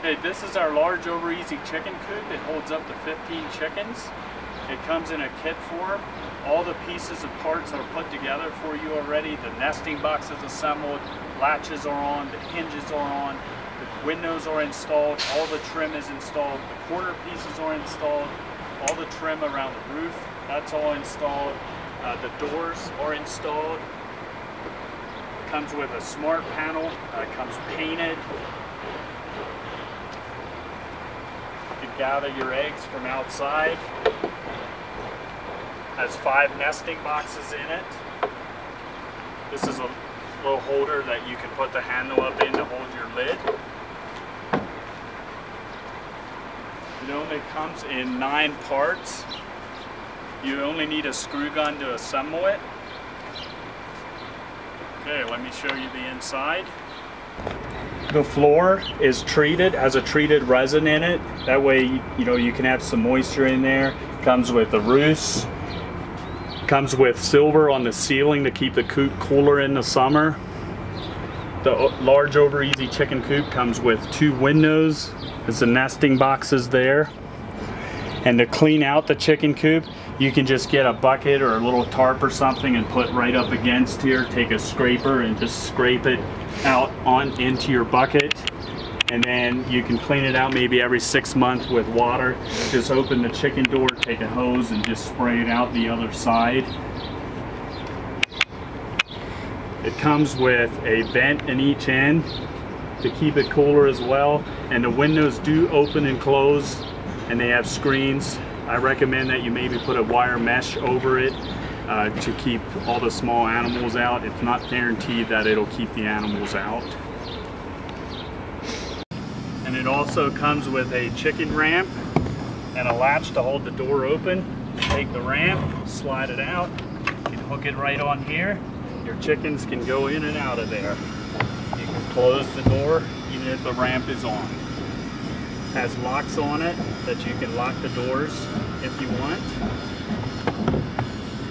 Okay, this is our large OverEZ chicken coop. It holds up to 15 chickens. It comes in a kit form. All the pieces and parts are put together for you already. The nesting box is assembled, latches are on, the hinges are on, the windows are installed, all the trim is installed, the corner pieces are installed, all the trim around the roof, that's all installed. Uh, the doors are installed. Comes with a smart panel, uh, comes painted. Gather your eggs from outside. Has five nesting boxes in it. This is a little holder that you can put the handle up in to hold your lid. It only comes in nine parts. You only need a screw gun to assemble it. Okay, let me show you the inside. The floor is treated, has a treated resin in it. That way, you know, you can have some moisture in there. Comes with the roofs. Comes with silver on the ceiling to keep the coop cooler in the summer. The large OverEZ chicken coop comes with two windows. There's the nesting boxes there. And to clean out the chicken coop, you can just get a bucket or a little tarp or something and put right up against here, take a scraper and just scrape it out on into your bucket. And then you can clean it out maybe every six months with water. Just open the chicken door, take a hose and just spray it out the other side. It comes with a vent in each end to keep it cooler as well. And the windows do open and close and they have screens I recommend that you maybe put a wire mesh over it uh, to keep all the small animals out. It's not guaranteed that it'll keep the animals out. And it also comes with a chicken ramp and a latch to hold the door open. Take the ramp, slide it out, you can hook it right on here. Your chickens can go in and out of there. You can close the door even if the ramp is on has locks on it that you can lock the doors if you want.